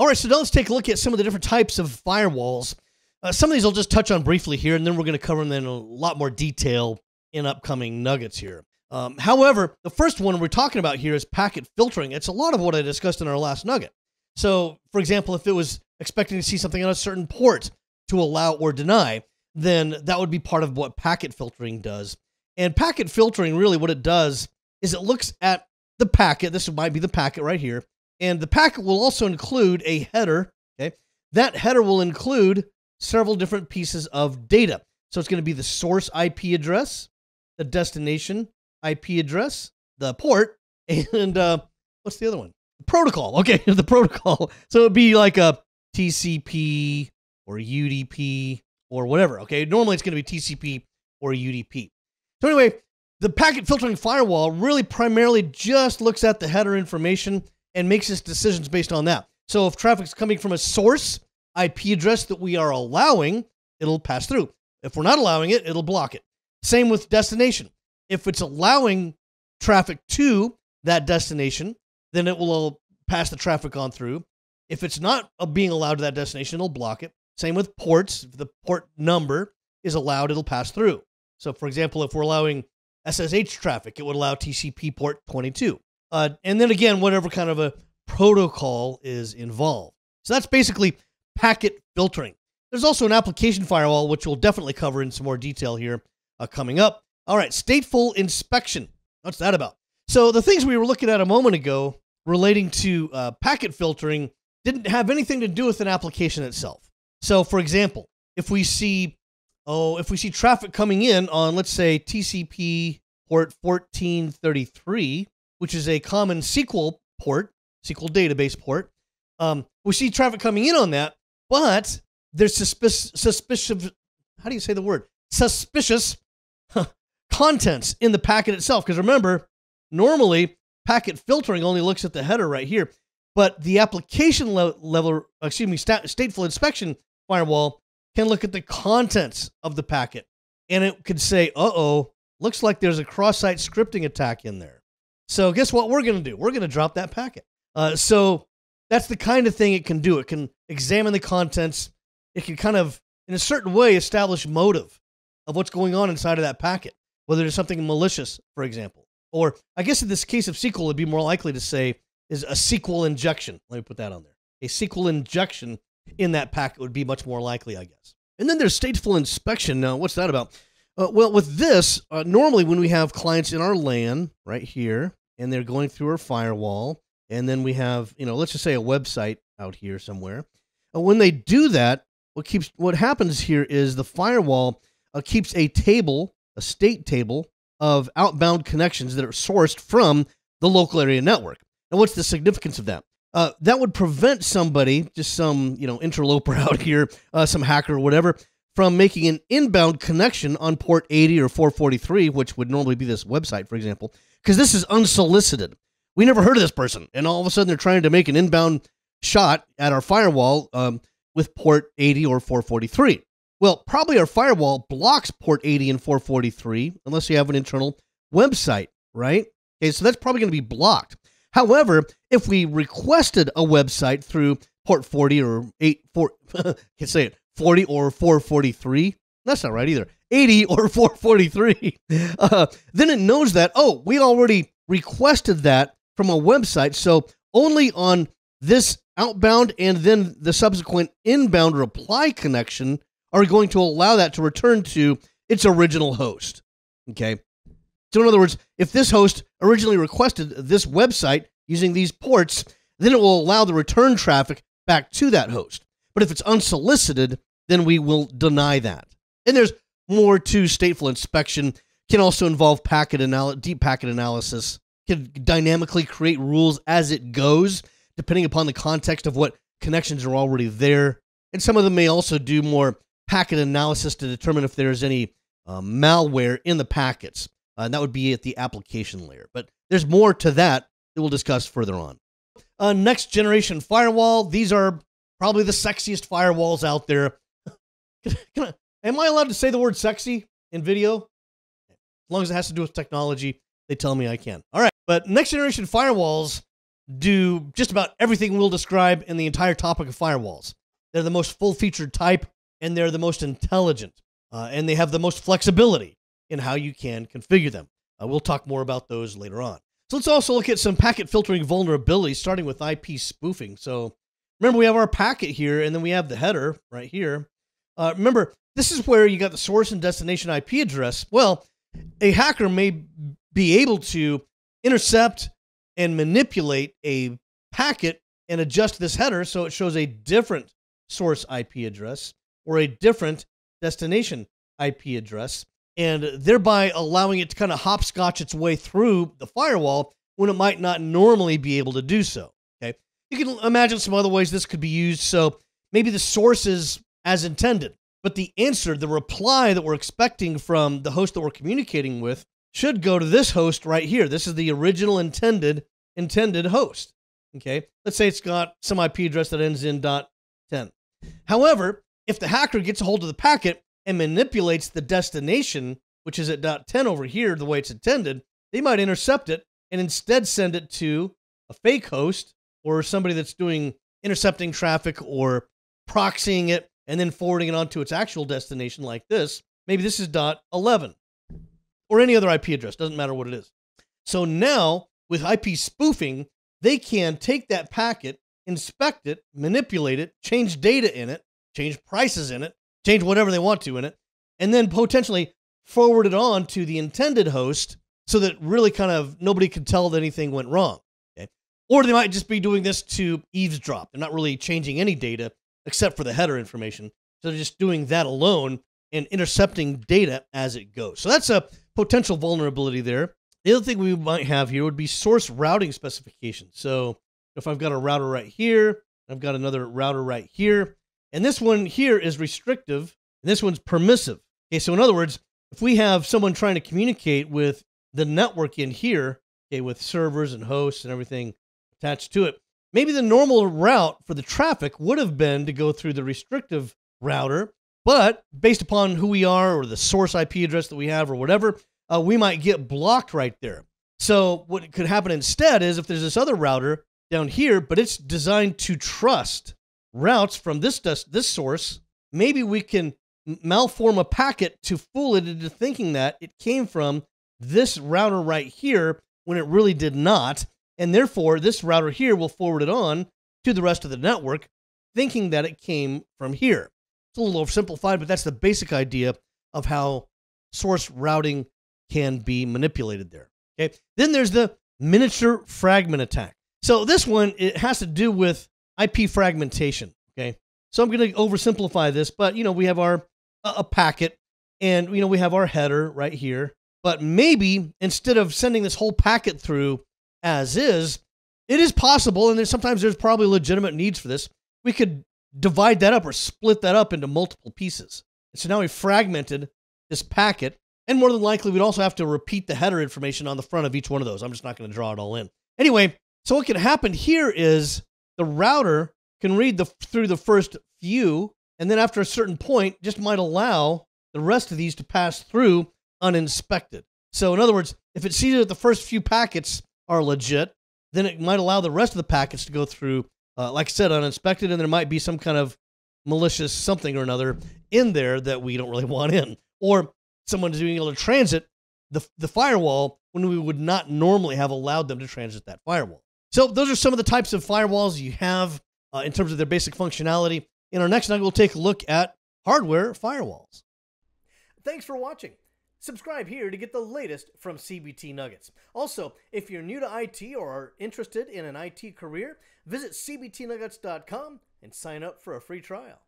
All right, so now let's take a look at some of the different types of firewalls. Uh, some of these I'll just touch on briefly here, and then we're going to cover them in a lot more detail in upcoming nuggets here. Um, however, the first one we're talking about here is packet filtering. It's a lot of what I discussed in our last nugget. So, for example, if it was expecting to see something on a certain port to allow or deny, then that would be part of what packet filtering does. And packet filtering, really, what it does is it looks at the packet. This might be the packet right here. And the packet will also include a header. Okay. That header will include several different pieces of data. So it's going to be the source IP address, the destination IP address, the port, and uh, what's the other one? Protocol. Okay, the protocol. So it'd be like a TCP or UDP or whatever. Okay, normally it's going to be TCP or UDP. So anyway, the packet filtering firewall really primarily just looks at the header information and makes its decisions based on that. So if traffic's coming from a source IP address that we are allowing, it'll pass through. If we're not allowing it, it'll block it. Same with destination. If it's allowing traffic to that destination, then it will pass the traffic on through. If it's not being allowed to that destination, it'll block it. Same with ports. If the port number is allowed, it'll pass through. So, for example, if we're allowing SSH traffic, it would allow TCP port 22. Uh, and then again, whatever kind of a protocol is involved. So that's basically packet filtering. There's also an application firewall, which we'll definitely cover in some more detail here uh, coming up. All right, stateful inspection. What's that about? So the things we were looking at a moment ago relating to uh, packet filtering didn't have anything to do with an application itself. So, for example, if we see oh, if we see traffic coming in on let's say TCP port 1433, which is a common SQL port, SQL database port, um, we see traffic coming in on that, but there's suspicious, suspicious how do you say the word? Suspicious contents in the packet itself. Because remember, normally packet filtering only looks at the header right here, but the application le- level, excuse me, stateful inspection firewall can look at the contents of the packet and it could say, uh oh, looks like there's a cross site scripting attack in there. So, guess what we're going to do? We're going to drop that packet. Uh, so, that's the kind of thing it can do. It can examine the contents, it can kind of, in a certain way, establish motive of what's going on inside of that packet, whether there's something malicious, for example. Or, I guess in this case of SQL, it'd be more likely to say, is a SQL injection. Let me put that on there. A SQL injection in that packet would be much more likely, I guess. And then there's stateful inspection. Now, what's that about? Uh, well, with this, uh, normally when we have clients in our LAN right here, and they're going through our firewall, and then we have, you know, let's just say a website out here somewhere. Uh, when they do that, what keeps what happens here is the firewall uh, keeps a table, a state table of outbound connections that are sourced from the local area network. And what's the significance of that? Uh, that would prevent somebody, just some you know interloper out here, uh, some hacker or whatever, from making an inbound connection on port 80 or 443, which would normally be this website, for example, because this is unsolicited. We never heard of this person, and all of a sudden they're trying to make an inbound shot at our firewall um, with port 80 or 443. Well, probably our firewall blocks port 80 and 443 unless you have an internal website, right? Okay, so that's probably going to be blocked. However, if we requested a website through port 40 or 8 4 can't say it 40 or 443 that's not right either 80 or 443 uh, then it knows that oh we already requested that from a website so only on this outbound and then the subsequent inbound reply connection are going to allow that to return to its original host okay so, in other words, if this host originally requested this website using these ports, then it will allow the return traffic back to that host. But if it's unsolicited, then we will deny that. And there's more to stateful inspection. Can also involve packet anal- deep packet analysis. Can dynamically create rules as it goes, depending upon the context of what connections are already there. And some of them may also do more packet analysis to determine if there's any uh, malware in the packets. Uh, and that would be at the application layer. But there's more to that that we'll discuss further on. Uh, next generation firewall. These are probably the sexiest firewalls out there. can I, am I allowed to say the word sexy in video? As long as it has to do with technology, they tell me I can. All right. But next generation firewalls, do just about everything we'll describe in the entire topic of firewalls. They're the most full featured type, and they're the most intelligent, uh, and they have the most flexibility in how you can configure them. Uh, we'll talk more about those later on. So let's also look at some packet filtering vulnerabilities, starting with IP spoofing. So remember, we have our packet here, and then we have the header right here. Uh, remember, this is where you got the source and destination IP address. Well, a hacker may be able to intercept and manipulate a packet and adjust this header so it shows a different source IP address or a different destination IP address, and thereby allowing it to kind of hopscotch its way through the firewall when it might not normally be able to do so. Okay. You can imagine some other ways this could be used. So maybe the source is as intended, but the answer, the reply that we're expecting from the host that we're communicating with should go to this host right here. This is the original intended intended host. Okay. Let's say it's got some IP address that ends in .10. However, if the hacker gets a hold of the packet and manipulates the destination, which is at .10 over here, the way it's intended, they might intercept it and instead send it to a fake host or somebody that's doing intercepting traffic or proxying it and then forwarding it on to its actual destination like this. Maybe this is dot 11 or any other IP address, doesn't matter what it is. So now with IP spoofing, they can take that packet, inspect it, manipulate it, change data in it, change prices in it, change whatever they want to in it, and then potentially forward it on to the intended host so that really kind of nobody could tell that anything went wrong. Okay? Or they might just be doing this to eavesdrop. They're not really changing any data except for the header information. So just doing that alone and intercepting data as it goes. So that's a potential vulnerability there. The other thing we might have here would be source routing specifications. So if I've got a router right here, I've got another router right here, and this one here is restrictive, and this one's permissive. Okay, so in other words, if we have someone trying to communicate with the network in here, okay, with servers and hosts and everything attached to it, maybe the normal route for the traffic would have been to go through the restrictive router, but based upon who we are or the source IP address that we have or whatever, uh, we might get blocked right there. So what could happen instead is if there's this other router down here, but it's designed to trust routes from this this source, maybe we can malform a packet to fool it into thinking that it came from this router right here when it really did not. And therefore, this router here will forward it on to the rest of the network, thinking that it came from here. It's a little oversimplified, but that's the basic idea of how source routing can be manipulated there. Okay. Then there's the miniature fragment attack. So this one it has to do with IP fragmentation. Okay. So I'm going to oversimplify this, but you know we have our a packet, and you know we have our header right here. But maybe instead of sending this whole packet through as is, it is possible, and there's sometimes there's probably legitimate needs for this. We could divide that up or split that up into multiple pieces. And so now we fragmented this packet and more than likely, we'd also have to repeat the header information on the front of each one of those. I'm just not going to draw it all in. Anyway, so what can happen here is the router can read the through the first few, and then after a certain point, just might allow the rest of these to pass through uninspected. So in other words, if it sees that the first few packets are legit, then it might allow the rest of the packets to go through, uh, like I said, uninspected, and there might be some kind of malicious something or another in there that we don't really want in. Or someone being able to transit the, the firewall when we would not normally have allowed them to transit that firewall. So those are some of the types of firewalls you have uh, in terms of their basic functionality. In our next nugget, we'll take a look at hardware firewalls. Thanks for watching. Subscribe here to get the latest from CBT Nuggets. Also, if you're new to IT or are interested in an IT career, visit cbtnuggets.com and sign up for a free trial.